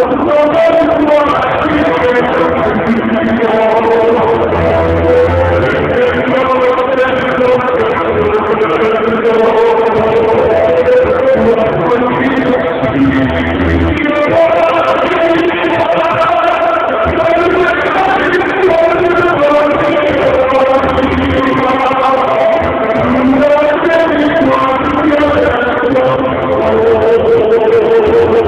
أكبر أكبر